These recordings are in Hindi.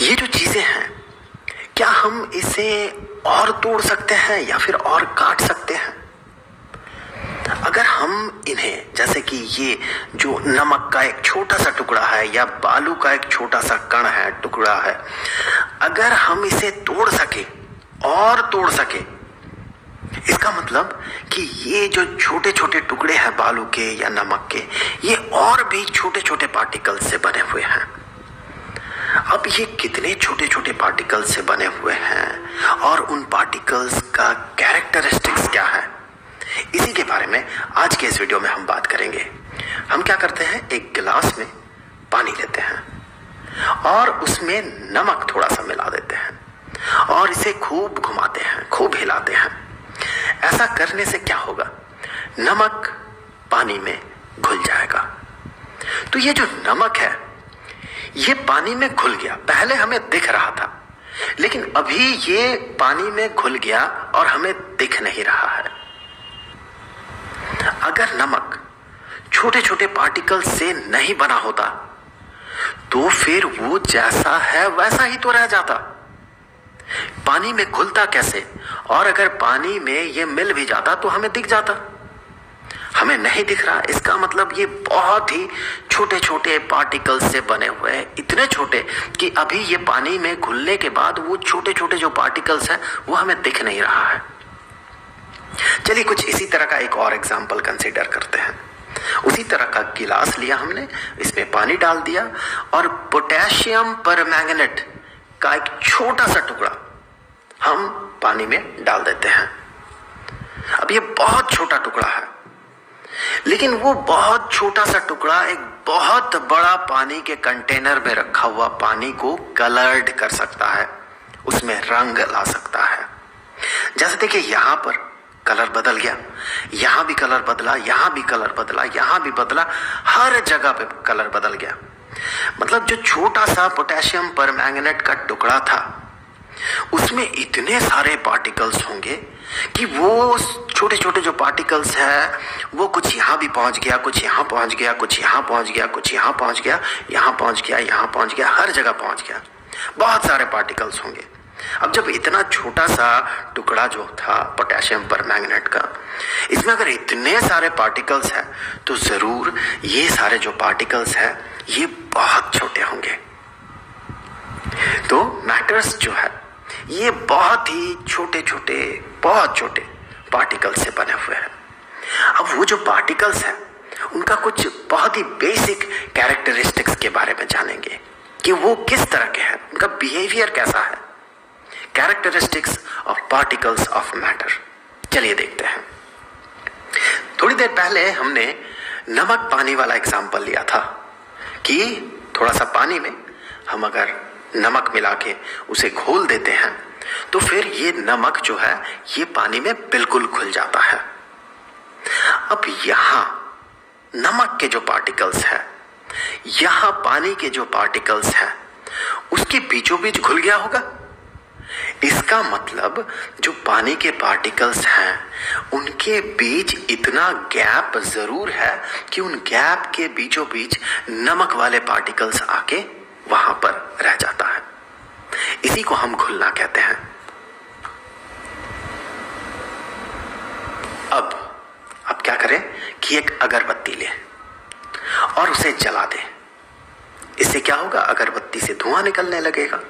ये जो चीज़ें हैं, क्या हम इसे और तोड़ सकते हैं या फिर और काट सकते हैं? अगर हम इन्हें, जैसे कि ये जो नमक का एक छोटा सा टुकड़ा है या बालू का एक छोटा सा कण है, टुकड़ा है, अगर हम इसे तोड़ सके, और तोड़ सके, इसका मतलब कि ये जो छोटे छोटे टुकड़े हैं बालू के या नमक के, ये और भी छोटे छोटे पार्टिकल से बने हुए हैं। अब ये कितने छोटे छोटे पार्टिकल्स से बने हुए हैं और उन पार्टिकल्स का कैरेक्टरिस्टिक्स क्या है? इसी के बारे में आज के इस वीडियो में हम बात करेंगे। हम क्या करते हैं? एक गिलास में पानी लेते हैं और उसमें नमक थोड़ा सा मिला देते हैं और इसे खूब घुमाते हैं, खूब हिलाते हैं। ऐसा करने से क्या होगा? नमक पानी में घुल जाएगा। तो ये जो नमक है ये पानी में घुल गया। पहले हमें दिख रहा था, लेकिन अभी ये पानी में घुल गया और हमें दिख नहीं रहा है। अगर नमक छोटे छोटे पार्टिकल से नहीं बना होता तो फिर वो जैसा है, वैसा ही तो रह जाता। पानी में घुलता कैसे? और अगर पानी में ये मिल भी जाता तो हमें दिख जाता। हमें नहीं दिख रहा। इसका मतलब ये बहुत ही छोटे छोटे पार्टिकल्स से बने हुए हैं। इतने छोटे कि अभी ये पानी में घुलने के बाद वो छोटे छोटे जो पार्टिकल्स हैं, वो हमें दिख नहीं रहा है। चलिए कुछ इसी तरह का एक और एग्ज़ाम्पल कंसिडर करते हैं। उसी तरह का गिलास लिया हमने, इसमें पानी डाल दिया और पोटेशियम पर मैग्नेट का एक छोटा सा टुकड़ा हम पानी में डाल देते हैं। अब ये बहुत छोटा टुकड़ा है। लेकिन वो बहुत छोटा सा टुकड़ा एक बहुत बड़ा पानी के कंटेनर में रखा हुआ पानी को कलर्ड कर सकता है, उसमें रंग ला सकता है। जैसे देखिए, यहाँ पर कलर बदल गया, यहाँ भी कलर बदला, यहाँ भी कलर बदला, यहाँ भी बदला, हर जगह पे कलर बदल गया। मतलब जो छोटा सा पोटेशियम पर मैग्नेट का टुकड़ा था, उसमें इतने सारे पार्टिकल्स होंगे कि वो छोटे छोटे जो पार्टिकल्स है, वो कुछ यहाँ भी पहुँच गया, कुछ यहाँ पहुँच गया, कुछ यहाँ पहुँच गया, कुछ यहाँ पहुँच गया, यहाँ पहुँच गया, यहाँ पहुँच गया, हर जगह पहुँच गया। बहुत सारे पार्टिकल्स होंगे। अब जब इतना छोटा सा टुकड़ा जो था पोटेशियम पर मैग्नेट का, इसमें अगर इतने सारे पार्टिकल्स हैं तो ज़रूर ये सारे जो पार्टिकल्स हैं, ये बहुत छोटे होंगे। तो मैटर्स जो है, ये बहुत ही छोटे छोटे बहुत छोटे पार्टिकल्स से बने हुए हैं। अब वो जो पार्टिकल्स हैं, उनका कुछ बहुत ही बेसिक कैरेक्टरिस्टिक्स के बारे में जानेंगे कि वो किस तरह के हैं, उनका बिहेवियर कैसा है। Characteristics of particles of matter चलिए देखते हैं। थोड़ी देर पहले हमने नमक पानी वाला एग्ज़ाम्पल लिया था कि थोड़ा सा पानी में हम अगर नमक मिला के उसे घोल देते हैं तो फिर ये नमक जो है, ये पानी में बिल्कुल घुल जाता है। अब यहाँ नमक के जो पार्टिकल्स है, यहाँ पानी के जो पार्टिकल्स है, उसके बीचों बीच घुल गया होगा। इसका मतलब जो पानी के पार्टिकल्स हैं, उनके बीच इतना गैप ज़रूर है कि उन गैप के बीचों बीच नमक वाले पार्टिकल्स आके वहाँ पर रह जाता इसी को हम घुलना कहते हैं। अब अब क्या करें कि एक अगरबत्ती ले और उसे जला दे। इससे क्या होगा? अगरबत्ती से धुआँ निकलने लगेगा।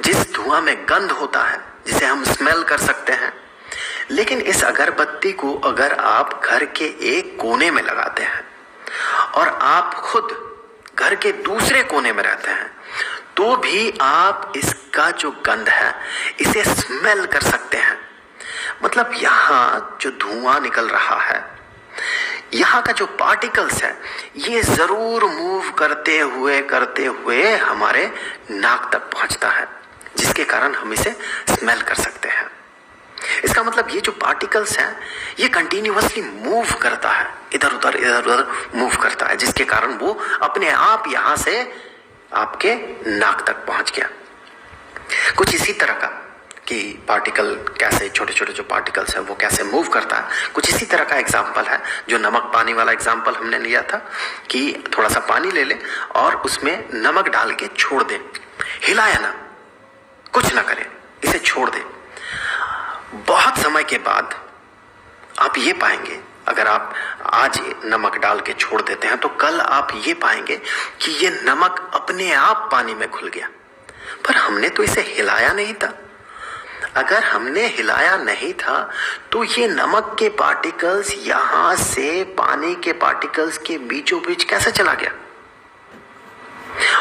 जिस धुआँ में गंध होता है, जिसे हम स्मेल कर सकते हैं। लेकिन इस अगरबत्ती को अगर आप घर के एक कोने में लगाते हैं और आप खुद घर के दूसरे कोने में रहते हैं तो भी आप इसका जो गंध है, इसे स्मेल कर सकते हैं। मतलब यहाँ जो धुआँ निकल रहा है, यहाँ का जो पार्टिकल्स है, ये ज़रूर मूव करते हुए करते हुए हमारे नाक तक पहुँचता है, जिसके कारण हम इसे स्मेल कर सकते हैं। इसका मतलब ये जो पार्टिकल्स हैं, ये कंटिन्यूसली मूव करता है इधर उधर इधर उधर मूव करता है, जिसके कारण वो अपने आप यहाँ से आपके नाक तक पहुँच गया। कुछ इसी तरह का कि पार्टिकल कैसे छोटे छोटे जो पार्टिकल्स हैं, वो कैसे मूव करता है। कुछ इसी तरह का एग्ज़ाम्पल है, जो नमक पानी वाला एग्ज़ाम्पल हमने लिया था, कि थोड़ा सा पानी ले ले और उसमें नमक डाल के छोड़ दे। हिलाया ना, कुछ ना करें, इसे छोड़ दे। बहुत समय के बाद आप ये पाएँगे अगर आप आज नमक डाल के छोड़ देते हैं तो कल आप ये पाएँगे कि ये नमक अपने आप पानी में घुल गया। पर हमने तो इसे हिलाया नहीं था। अगर हमने हिलाया नहीं था तो ये नमक के पार्टिकल्स यहाँ से, पानी के पार्टिकल्स के बीचों बीच कैसे चला गया?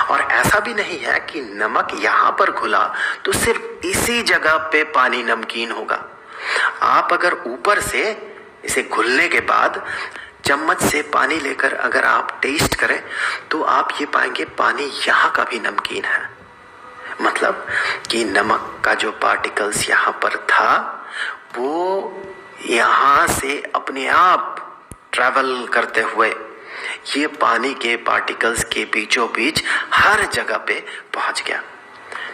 और ऐसा भी नहीं है कि नमक यहाँ पर घुला तो सिर्फ़ इसी जगह पे पानी नमकीन होगा। आप अगर ऊपर से इसे घुलने के बाद चम्मच से पानी लेकर अगर आप टेस्ट करें तो आप ये पाएँगे पानी यहाँ का भी नमकीन है। मतलब कि नमक का जो पार्टिकल्स यहाँ पर था, वो यहाँ से अपने आप ट्रैवल करते हुए, ये पानी के पार्टिकल्स के बीचों बीच हर जगह पे पहुँच गया।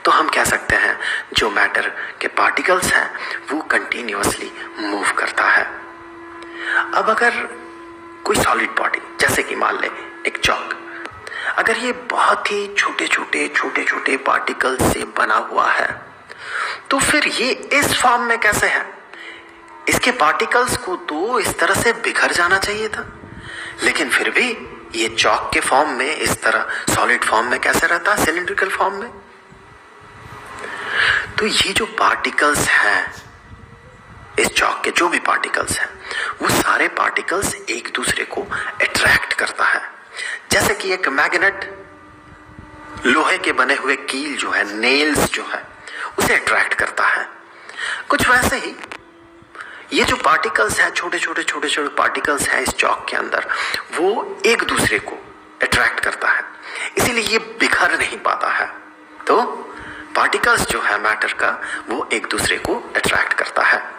तो हम कह सकते हैं, जो मैटर के पार्टिकल्स हैं, वो कंटिन्यूसली मूव करता है। अब अगर कोई सॉलिड बॉडी जैसे कि मान ले, एक चौक अगर ये बहुत ही छोटे छोटे छोटे छोटे पार्टिकल से बना हुआ है तो फिर ये इस फॉर्म में कैसे है? इसके पार्टिकल्स को तो इस तरह से बिखर जाना चाहिए था, लेकिन फिर भी ये चौक के फॉर्म में, इस तरह सॉलिड फॉर्म में कैसे रहता है? सिलिंड्रिकल फॉर्म में। तो ये जो पार्टिकल्स हैं, इस चौक के जो भी पार्टिकल्स हैं वो सारे पार्टिकल्स एक दूसरे को अट्रैक्ट करता है। जैसे कि एक मैग्नेट लोहे के बने हुए कील जो है नेल्स जो है, उसे अट्रैक्ट करता है। कुछ वैसे ही ये जो पार्टिकल्स हैं, छोटे छोटे छोटे छोटे पार्टिकल्स हैं इस चौक के अंदर, वो एक दूसरे को अट्रैक्ट करता है। इसीलिए ये बिखर नहीं पाता है। तो पार्टिकल्स जो है मैटर का, वो एक दूसरे को अट्रैक्ट करता है।